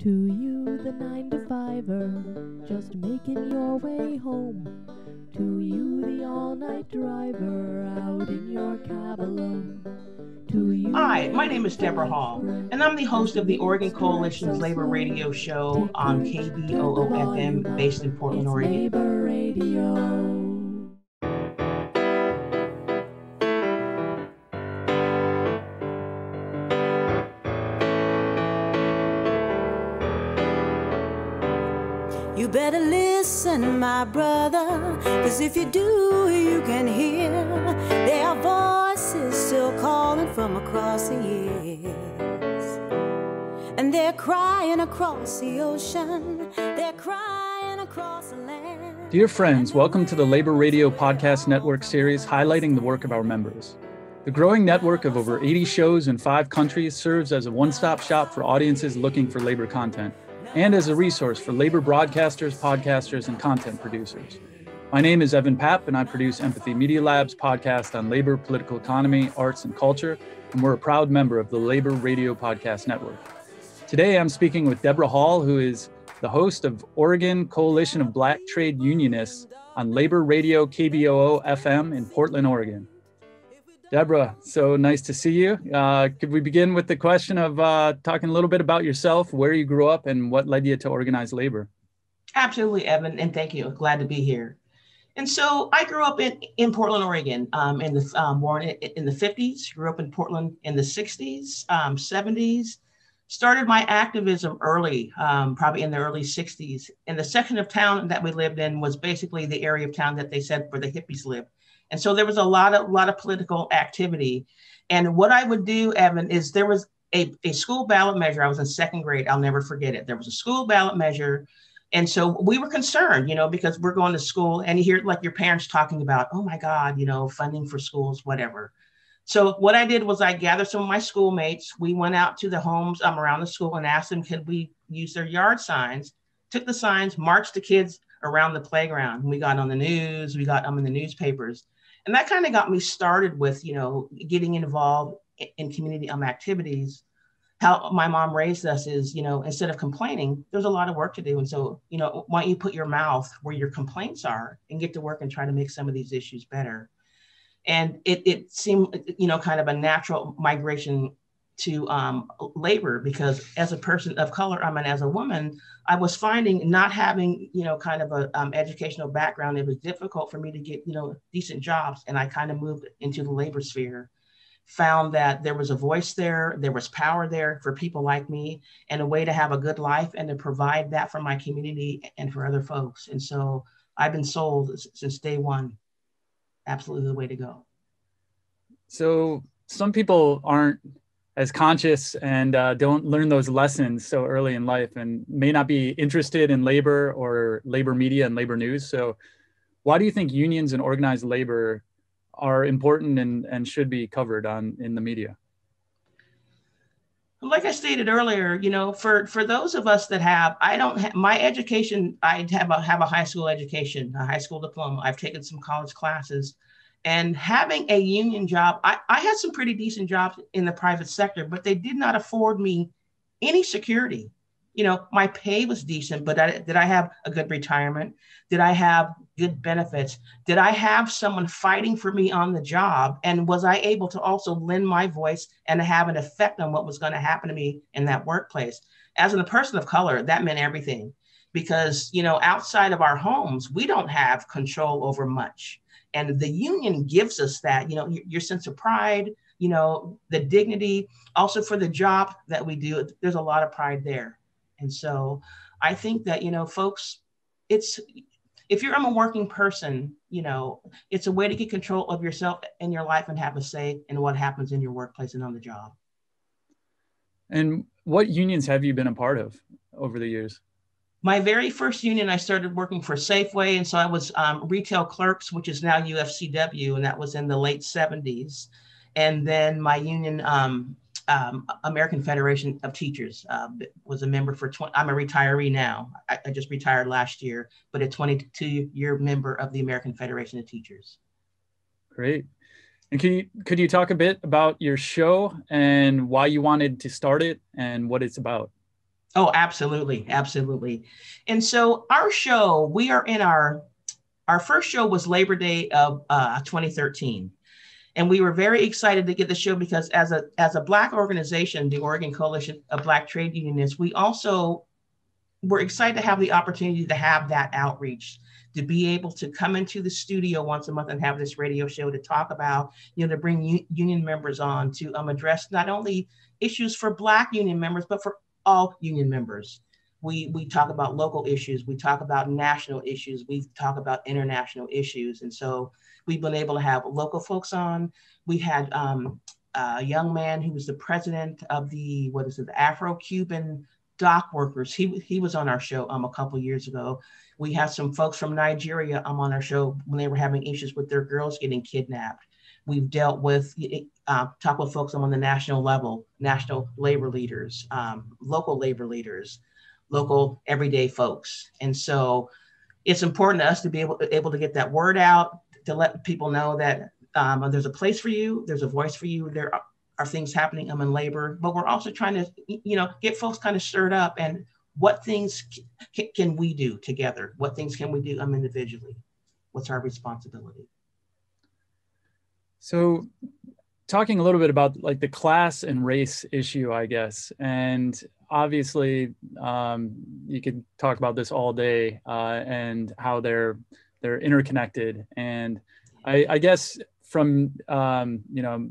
To you, the nine to fiver, just making your way home. To you, the all night driver, out in your cab alone. To you, Hi, my name is Deborah Hall, and I'm the host of the Oregon Coalition's Labor Radio Show on KBOO FM based in Portland, Oregon. You better listen, my brother, cause if you do, you can hear their voices still calling from across the years. And they're crying across the ocean, they're crying across the land. Dear friends, welcome to the Labor Radio Podcast Network series highlighting the work of our members. The growing network of over 80 shows in five countries serves as a one stop shop for audiences looking for labor content and as a resource for labor broadcasters, podcasters, and content producers. My name is Evan Papp, and I produce Empathy Media Lab's podcast on labor, political economy, arts, and culture, and we're a proud member of the Labor Radio Podcast Network. Today, I'm speaking with Deborah Hall, who is the host of Oregon Coalition of Black Trade Unionists on Labor Radio KBOO FM in Portland, Oregon. Deborah, so nice to see you. Uh, could we begin with the question of uh, talking a little bit about yourself, where you grew up, and what led you to organize labor? Absolutely, Evan, and thank you. Glad to be here. And so I grew up in, in Portland, Oregon, um, in the um, born in, in the 50s, grew up in Portland in the 60s, um, 70s, started my activism early, um, probably in the early 60s. And the section of town that we lived in was basically the area of town that they said where the hippies lived. And so there was a lot of lot of political activity. And what I would do, Evan, is there was a, a school ballot measure. I was in second grade. I'll never forget it. There was a school ballot measure. And so we were concerned, you know, because we're going to school and you hear like your parents talking about, oh my God, you know, funding for schools, whatever. So what I did was I gathered some of my schoolmates. We went out to the homes um, around the school and asked them, could we use their yard signs? Took the signs, marched the kids around the playground. We got on the news, we got them in the newspapers and that kind of got me started with you know getting involved in community um, activities. How my mom raised us is you know instead of complaining there's a lot of work to do. And so you know why don't you put your mouth where your complaints are and get to work and try to make some of these issues better. And it, it seemed you know kind of a natural migration to um, labor because as a person of color, I mean, as a woman, I was finding not having, you know, kind of a um, educational background, it was difficult for me to get, you know, decent jobs. And I kind of moved into the labor sphere, found that there was a voice there, there was power there for people like me, and a way to have a good life and to provide that for my community and for other folks. And so I've been sold since day one. Absolutely the way to go. So some people aren't as conscious and uh, don't learn those lessons so early in life and may not be interested in labor or labor media and labor news. So, why do you think unions and organized labor are important and, and should be covered on in the media? Like I stated earlier, you know, for for those of us that have, I don't have my education. I have a have a high school education, a high school diploma. I've taken some college classes and having a union job, I, I had some pretty decent jobs in the private sector, but they did not afford me any security. You know, my pay was decent, but I, did I have a good retirement? Did I have good benefits? Did I have someone fighting for me on the job? And was I able to also lend my voice and have an effect on what was going to happen to me in that workplace? As a person of color, that meant everything because, you know, outside of our homes, we don't have control over much. And the union gives us that you know your, your, sense of pride you know the dignity. Also for the job that we do there's a lot of pride there. And so i think that you know folks it's if you're I'm a working person you know it's a way to get control of yourself and your life and have a say in what happens in your workplace and on the job. And what unions have you been a part of over the years my very first union, I started working for Safeway. And so I was um, retail clerks, which is now UFCW, and that was in the late 70s. And then my union, um, um, American Federation of Teachers, uh, was a member for 20, I'm a retiree now. I, I just retired last year, but a 22 year member of the American Federation of Teachers. Great. And can you, could you talk a bit about your show and why you wanted to start it and what it's about? Oh, absolutely, absolutely. And so our show, we are in our our first show was Labor Day of uh, 2013. And we were very excited to get the show because as a as a black organization, the Oregon Coalition of Black Trade Unionists, we also were excited to have the opportunity to have that outreach, to be able to come into the studio once a month and have this radio show to talk about, you know, to bring u- union members on to um, address not only issues for black union members, but for all union members. We, we talk about local issues, we talk about national issues, we talk about international issues. And so we've been able to have local folks on. We had um, a young man who was the president of the, what is it, the Afro-Cuban dock workers. He, he was on our show um, a couple years ago. We had some folks from Nigeria um, on our show when they were having issues with their girls getting kidnapped. We've dealt with, uh, talk with folks on the national level, national labor leaders, um, local labor leaders, local everyday folks. And so it's important to us to be able, able to get that word out, to let people know that um, there's a place for you, there's a voice for you, there are, things happening um, in labor, but we're also trying to, you know, get folks kind of stirred up and what things c- can we do together? What things can we do um, individually? What's our responsibility? So talking a little bit about like the class and race issue, I guess, and obviously um, you could talk about this all day uh, and how they're they're interconnected. And I, I guess from um, you know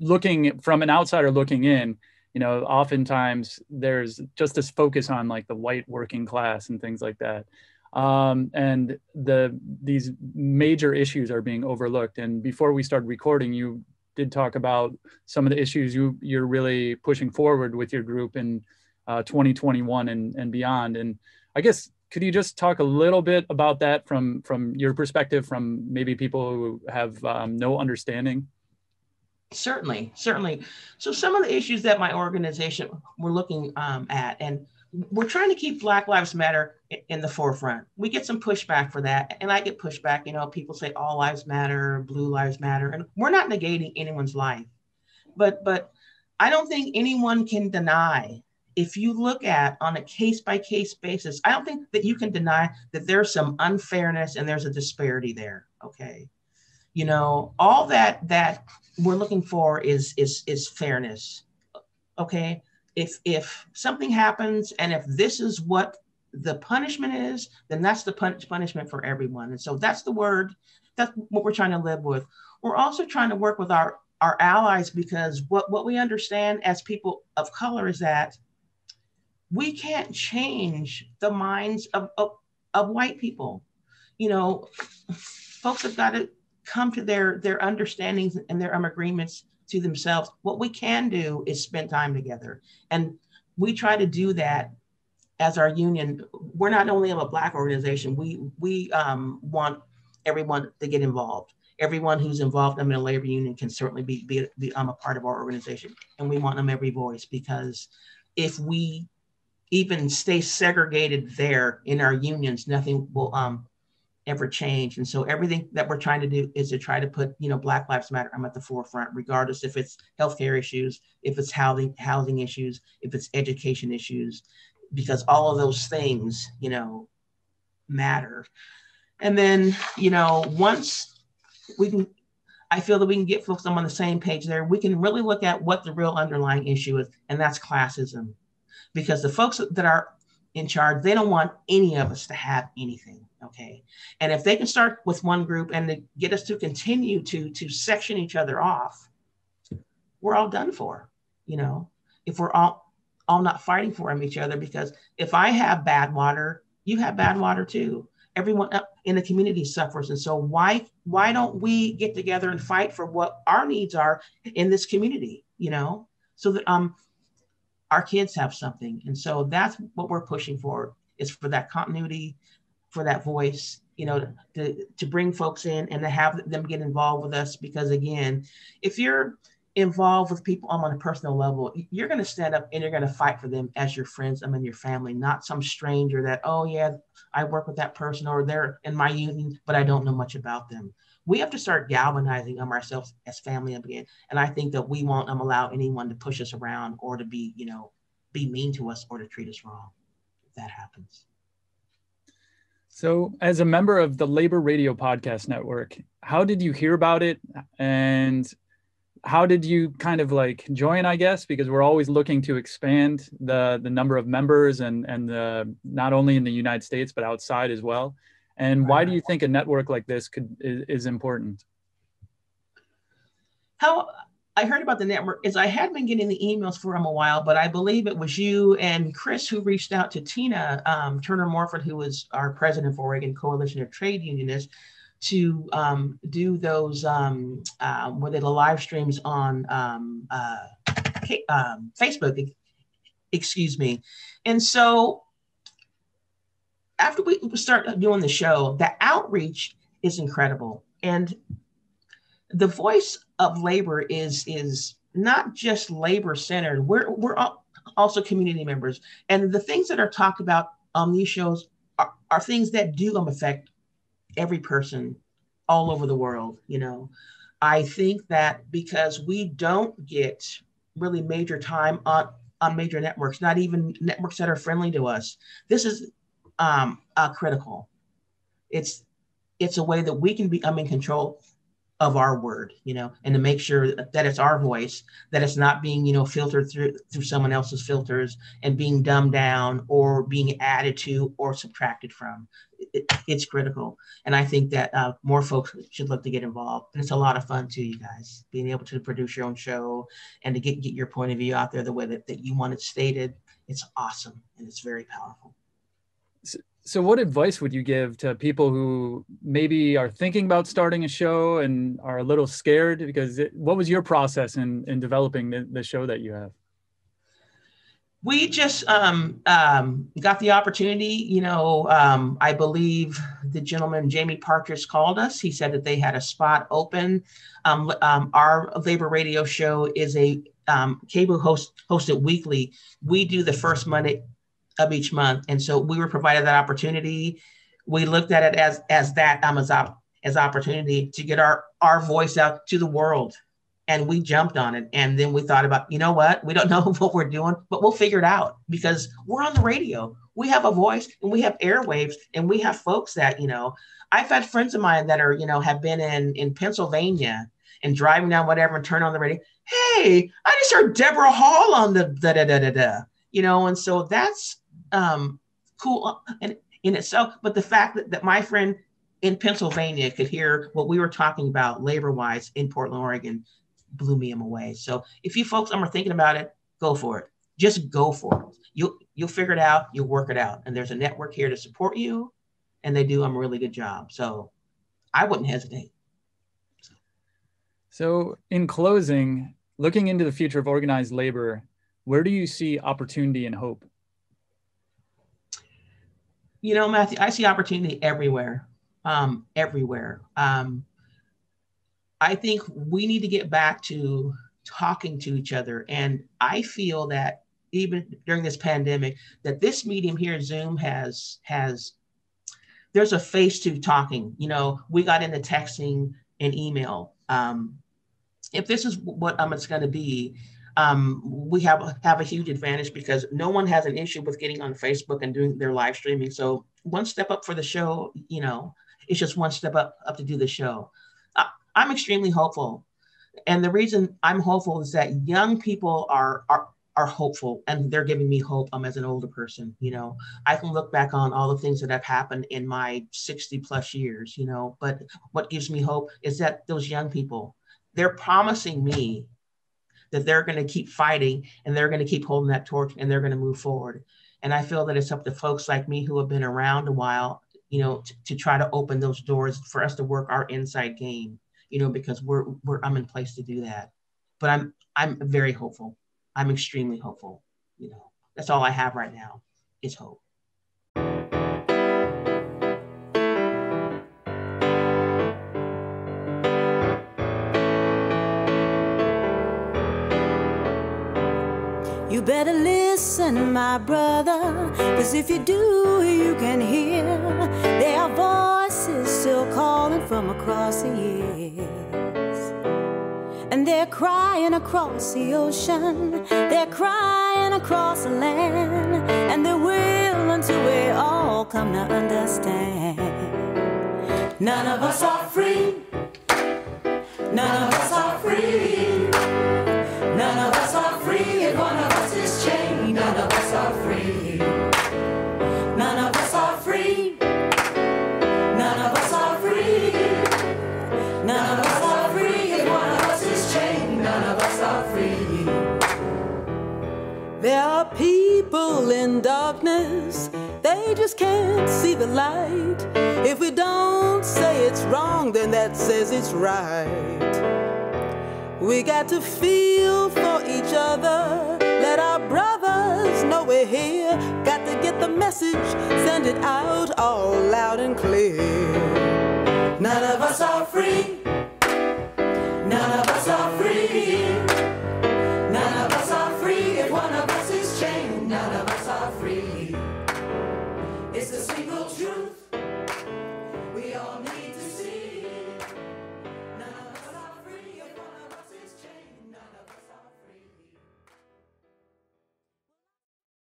looking from an outsider looking in, you know, oftentimes there's just this focus on like the white working class and things like that. Um, and the these major issues are being overlooked. And before we started recording, you did talk about some of the issues you you're really pushing forward with your group in uh, 2021 and and beyond. And I guess could you just talk a little bit about that from from your perspective, from maybe people who have um, no understanding? Certainly, certainly. So some of the issues that my organization we're looking um, at, and we're trying to keep Black Lives Matter in the forefront. We get some pushback for that, and I get pushback. You know, people say all lives matter, blue lives matter, and we're not negating anyone's life, but but I don't think anyone can deny. If you look at on a case by case basis, I don't think that you can deny that there's some unfairness and there's a disparity there. Okay, you know, all that that we're looking for is is is fairness. Okay, if if something happens and if this is what the punishment is, then that's the pun- punishment for everyone. And so that's the word, that's what we're trying to live with. We're also trying to work with our, our allies because what, what we understand as people of color is that we can't change the minds of, of, of white people. You know, folks have got to come to their, their understandings and their um, agreements to themselves. What we can do is spend time together. And we try to do that as our union, we're not only a black organization, we we um, want everyone to get involved. Everyone who's involved in a labor union can certainly be, be, be um, a part of our organization. And we want them every voice because if we even stay segregated there in our unions, nothing will um, ever change. And so everything that we're trying to do is to try to put, you know, Black Lives Matter I'm at the forefront, regardless if it's healthcare issues, if it's housing housing issues, if it's education issues, because all of those things, you know, matter. And then, you know, once we can, I feel that we can get folks on the same page there, we can really look at what the real underlying issue is, and that's classism. Because the folks that are in charge, they don't want any of us to have anything. Okay. And if they can start with one group and get us to continue to to section each other off, we're all done for. You know, if we're all all not fighting for each other because if I have bad water, you have bad water too. Everyone in the community suffers, and so why why don't we get together and fight for what our needs are in this community? You know, so that um our kids have something, and so that's what we're pushing for is for that continuity, for that voice, you know, to to bring folks in and to have them get involved with us because again, if you're involved with people um, on a personal level, you're going to stand up and you're going to fight for them as your friends, I mean, your family, not some stranger that, oh, yeah, I work with that person or they're in my union, but I don't know much about them. We have to start galvanizing them ourselves as family again. And I think that we won't um, allow anyone to push us around or to be, you know, be mean to us or to treat us wrong if that happens. So, as a member of the Labor Radio Podcast Network, how did you hear about it? And how did you kind of like join i guess because we're always looking to expand the the number of members and and the not only in the united states but outside as well and why do you think a network like this could is, is important how i heard about the network is i had been getting the emails for them a while but i believe it was you and chris who reached out to tina um, turner morford who was our president for oregon coalition of trade unionists to um, do those um, uh, where they the live streams on um, uh, um, Facebook, excuse me. And so after we start doing the show, the outreach is incredible. And the voice of labor is is not just labor centered. We're we're also community members, and the things that are talked about on these shows are, are things that do affect every person all over the world, you know. I think that because we don't get really major time on on major networks, not even networks that are friendly to us. This is um, uh, critical. It's it's a way that we can become in control of our word, you know, and to make sure that it's our voice, that it's not being, you know, filtered through through someone else's filters and being dumbed down or being added to or subtracted from. It, it's critical, and I think that uh, more folks should look to get involved. And it's a lot of fun too, you guys, being able to produce your own show and to get get your point of view out there the way that, that you want it stated. It's awesome and it's very powerful. So, what advice would you give to people who maybe are thinking about starting a show and are a little scared? Because it, what was your process in, in developing the, the show that you have? We just um, um, got the opportunity. You know, um, I believe the gentleman Jamie Partridge called us. He said that they had a spot open. Um, um, our labor radio show is a um, cable host hosted weekly. We do the first Monday of each month. And so we were provided that opportunity. We looked at it as as that um, as, op, as opportunity to get our our voice out to the world. And we jumped on it. And then we thought about, you know what? We don't know what we're doing, but we'll figure it out because we're on the radio. We have a voice and we have airwaves and we have folks that, you know, I've had friends of mine that are, you know, have been in in Pennsylvania and driving down whatever and turn on the radio. Hey, I just heard Deborah Hall on the da da da da da. You know, and so that's um, cool in, in itself. But the fact that, that my friend in Pennsylvania could hear what we were talking about labor wise in Portland, Oregon, blew me away. So if you folks are thinking about it, go for it. Just go for it. You'll you'll figure it out. You'll work it out. And there's a network here to support you, and they do a really good job. So I wouldn't hesitate. So in closing, looking into the future of organized labor, where do you see opportunity and hope? You know, Matthew, I see opportunity everywhere, um, everywhere. Um, I think we need to get back to talking to each other. And I feel that even during this pandemic, that this medium here, Zoom, has has there's a face to talking. You know, we got into texting and email. Um, if this is what um, it's going to be, um, we have have a huge advantage because no one has an issue with getting on Facebook and doing their live streaming. So one step up for the show, you know, it's just one step up up to do the show. I, I'm extremely hopeful, and the reason I'm hopeful is that young people are are are hopeful and they're giving me hope um, as an older person you know i can look back on all the things that have happened in my 60 plus years you know but what gives me hope is that those young people they're promising me that they're going to keep fighting and they're going to keep holding that torch and they're going to move forward. And I feel that it's up to folks like me who have been around a while, you know, t- to try to open those doors for us to work our inside game, you know, because we're, we're I'm in place to do that. But I'm I'm very hopeful. I'm extremely hopeful. You know, that's all I have right now is hope. Better listen, my brother, cause if you do, you can hear. Their voices still calling from across the years. And they're crying across the ocean, they're crying across the land, and they will until we all come to understand. None of us are free, none of us are free, none of us are just can't see the light. If we don't say it's wrong, then that says it's right. We got to feel for each other. Let our brothers know we're here. Got to get the message, send it out all loud and clear. None of us are free. None of us are free.